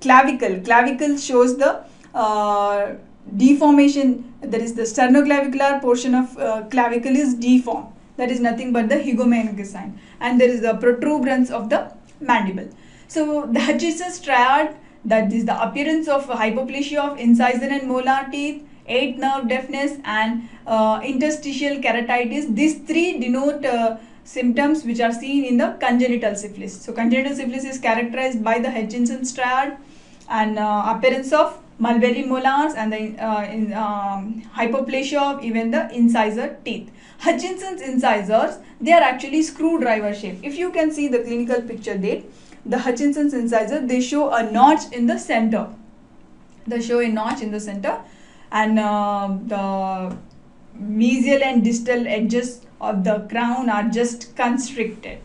[SPEAKER 1] clavicle. Clavicle shows the uh, deformation. That is the sternoclavicular portion of uh, clavicle is deformed. That is nothing but the Higoumenakis sign. And there is the protuberance of the mandible. So the Hutchinson's triad that is the appearance of hypoplasia of incisor and molar teeth, eight nerve deafness and uh, interstitial keratitis. These three denote uh, symptoms which are seen in the congenital syphilis. So congenital syphilis is characterized by the Hutchinson's triad and uh, appearance of mulberry molars and the uh, in, um, hypoplasia of even the incisor teeth. Hutchinson's incisors, they are actually screwdriver shape. If you can see the clinical picture there, the Hutchinson's incisor, they show a notch in the center. They show a notch in the center and uh, the mesial and distal edges of the crown are just constricted.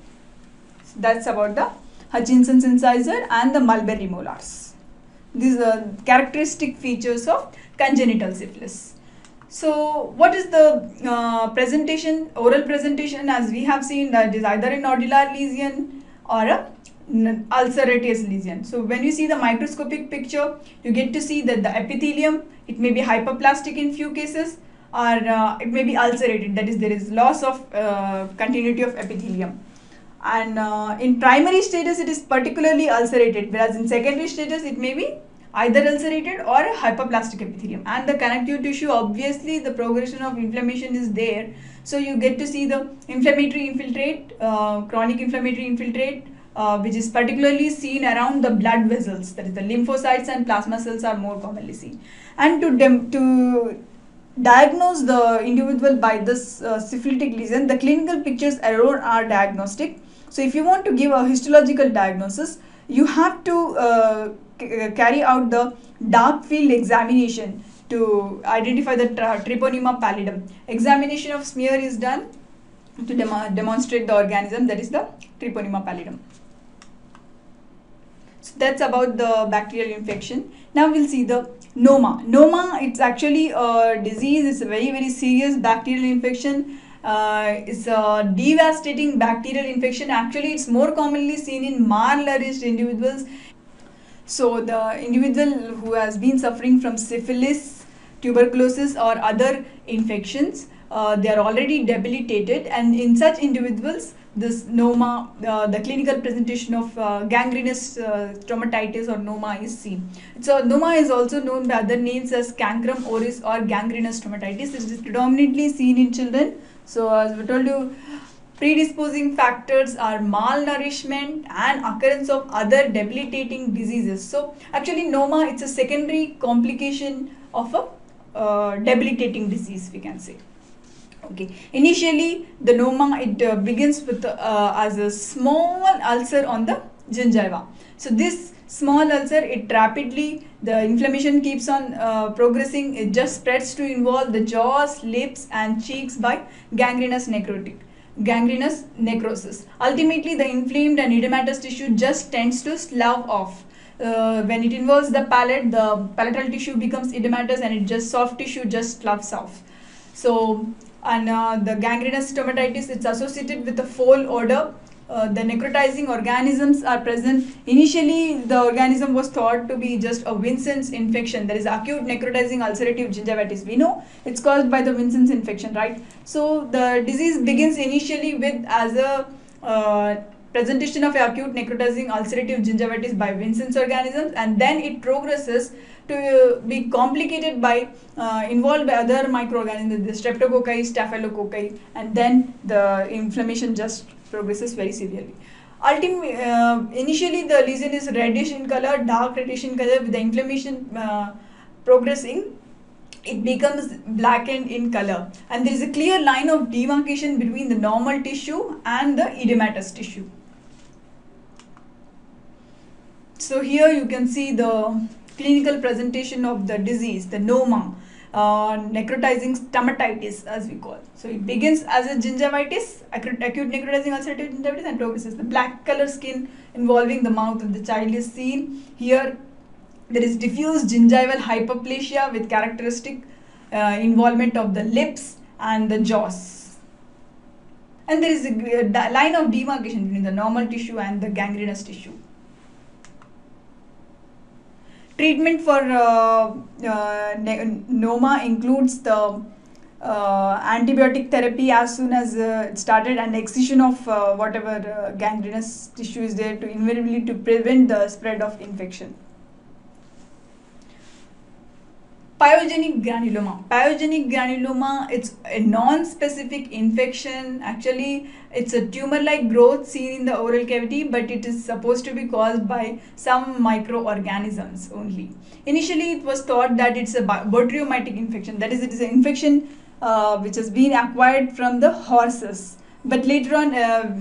[SPEAKER 1] So that's about the Hutchinson's incisor and the mulberry molars. These are characteristic features of congenital syphilis. So what is the uh, presentation, oral presentation as we have seen that is either a nodular lesion or a ulcerative lesion. So when you see the microscopic picture, you get to see that the epithelium, it may be hyperplastic in few cases or uh, it may be ulcerated, that is there is loss of uh, continuity of epithelium. And uh, in primary status, it is particularly ulcerated, whereas in secondary status, it may be either ulcerated or hyperplastic epithelium. And the connective tissue, obviously the progression of inflammation is there. So you get to see the inflammatory infiltrate, uh, chronic inflammatory infiltrate, uh, which is particularly seen around the blood vessels that is the lymphocytes and plasma cells are more commonly seen. And to to diagnose the individual by this uh, syphilitic lesion the clinical pictures alone are diagnostic. So if you want to give a histological diagnosis you have to uh, carry out the dark field examination to identify the treponema pallidum. Examination of smear is done to demo demonstrate the organism that is the treponema pallidum that's about the bacterial infection. Now we'll see the Noma. Noma, it's actually a disease. It's a very, very serious bacterial infection. Uh, it's a devastating bacterial infection. Actually, it's more commonly seen in malnourished individuals. So the individual who has been suffering from syphilis, tuberculosis or other infections, uh, they are already debilitated and in such individuals, this noma, uh, the clinical presentation of uh, gangrenous uh, stomatitis or noma is seen. So noma is also known by other names as cancrum oris or gangrenous stomatitis. It is predominantly seen in children. So as we told you, predisposing factors are malnourishment and occurrence of other debilitating diseases. So actually noma, it's a secondary complication of a uh, debilitating disease we can say. Okay. Initially, the noma it uh, begins with uh, as a small ulcer on the gingiva. So this small ulcer, it rapidly the inflammation keeps on uh, progressing. It just spreads to involve the jaws, lips, and cheeks by gangrenous necrotic gangrenous necrosis. Ultimately, the inflamed and edematous tissue just tends to slough off. Uh, when it involves the palate, the palatal tissue becomes edematous and it just soft tissue just sloughs off. So and uh, the gangrenous stomatitis it's associated with the foul odor uh, the necrotizing organisms are present. Initially, the organism was thought to be just a Vincent's infection. There is acute necrotizing ulcerative gingivitis. We know it's caused by the Vincent's infection, right? So the disease begins initially with as a uh, presentation of acute necrotizing ulcerative gingivitis by Vincent's organisms, and then it progresses to be complicated by uh, involved by other microorganisms, the streptococci, staphylococci, and then the inflammation just progresses very severely. Ultimately, uh, initially the lesion is reddish in color, dark reddish in color. With the inflammation uh, progressing, it becomes blackened in color, and there is a clear line of demarcation between the normal tissue and the edematous tissue. So here you can see the clinical presentation of the disease, the noma, uh, necrotizing stomatitis as we call. So it begins as a gingivitis, acute, acute necrotizing ulcerative gingivitis and progresses. The black color skin involving the mouth of the child is seen. Here there is diffuse gingival hyperplasia with characteristic uh, involvement of the lips and the jaws. And there is a, a line of demarcation between the normal tissue and the gangrenous tissue. Treatment for uh, uh, NOMA includes the uh, antibiotic therapy as soon as it started and excision of whatever gangrenous tissue is there to invariably to prevent the spread of infection. Pyogenic granuloma. Pyogenic granuloma, it's a non-specific infection. Actually, it's a tumor-like growth seen in the oral cavity, but it is supposed to be caused by some microorganisms only. Initially, it was thought that it's a botryomycotic infection. That is, it is an infection uh, which has been acquired from the horses. But later on, uh,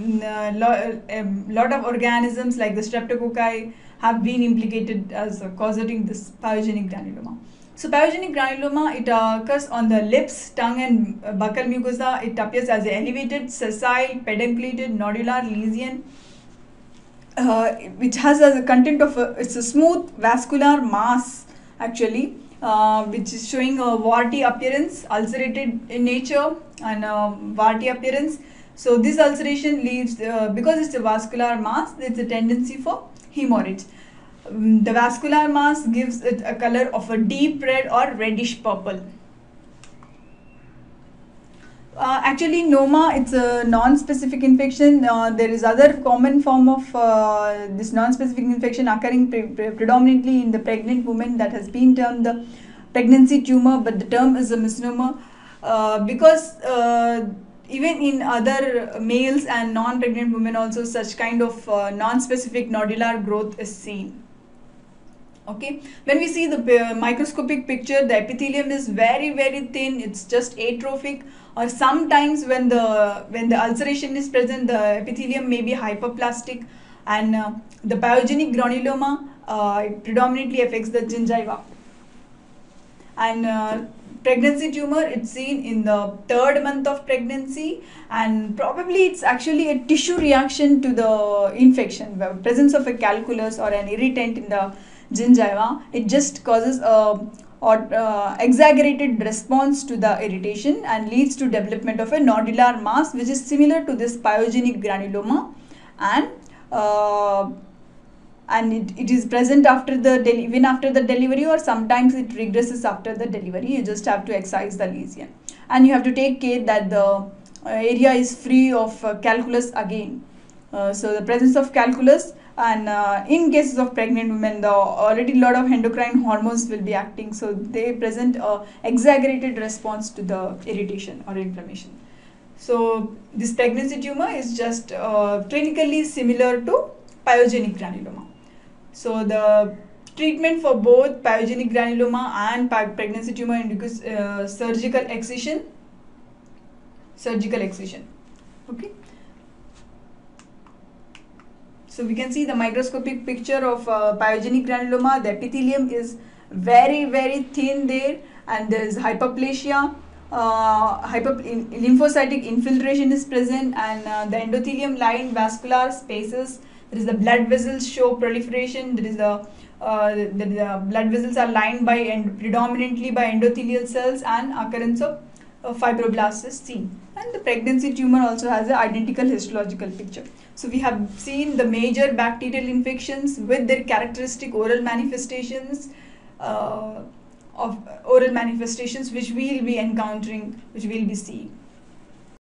[SPEAKER 1] a uh, lot of organisms like the streptococci have been implicated as causing this pyogenic granuloma. So pyogenic granuloma, it uh, occurs on the lips, tongue and uh, buccal mucosa. It appears as elevated, sessile, pedunculated, nodular lesion, uh, which has a content of, a, it's a smooth vascular mass actually, uh, which is showing a warty appearance, ulcerated in nature and uh, warty appearance. So this ulceration leaves, uh, because it's a vascular mass, there's a tendency for hemorrhage. The vascular mass gives it a color of a deep red or reddish purple. Uh, actually, NOMA, it's a non-specific infection. Uh, there is other common form of uh, this non-specific infection occurring pre pre predominantly in the pregnant woman that has been termed the pregnancy tumor, but the term is a misnomer uh, because uh, even in other males and non-pregnant women also such kind of uh, non-specific nodular growth is seen okay? When we see the uh, microscopic picture the epithelium is very very thin. It's just atrophic. Or sometimes when the when the ulceration is present the epithelium may be hyperplastic. And uh, the pyogenic granuloma uh, predominantly affects the gingiva. And uh, pregnancy tumor it's seen in the third month of pregnancy. And probably it's actually a tissue reaction to the infection. The presence of a calculus or an irritant in the gingiva, it just causes a or uh, exaggerated response to the irritation and leads to development of a nodular mass which is similar to this pyogenic granuloma. And uh, and it, it is present after the even after the delivery or sometimes it regresses after the delivery. You just have to excise the lesion. And you have to take care that the uh, area is free of uh, calculus again. Uh, so the presence of calculus and uh, in cases of pregnant women the already lot of endocrine hormones will be acting so they present a exaggerated response to the irritation or inflammation. So this pregnancy tumor is just uh, clinically similar to pyogenic granuloma. So the treatment for both pyogenic granuloma and pregnancy tumor induces uh, surgical excision. Surgical excision. Okay so we can see the microscopic picture of uh, pyogenic granuloma. The epithelium is very, very thin there and there is hyperplasia. Uh, hyper lymphocytic infiltration is present and uh, the endothelium line vascular spaces. There is the blood vessels show proliferation. There is the, uh, the, the blood vessels are lined by and predominantly by endothelial cells and occurrence of uh, fibroblasts seen. And the pregnancy tumor also has an identical histological picture. So we have seen the major bacterial infections with their characteristic oral manifestations uh, of oral manifestations which we will be encountering, which we will be seeing.